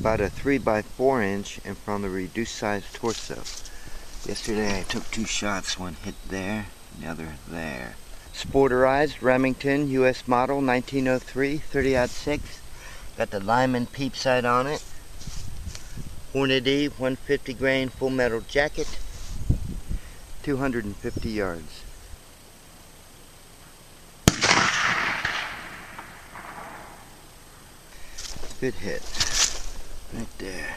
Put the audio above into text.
about a 3 by 4 inch and from the reduced size torso. Yesterday I took two shots, one hit there, the other there. Sporterized Remington US model 1903 30 6. Got the Lyman peep sight on it. Hornady 150 grain full metal jacket. 250 yards. Good hit. There.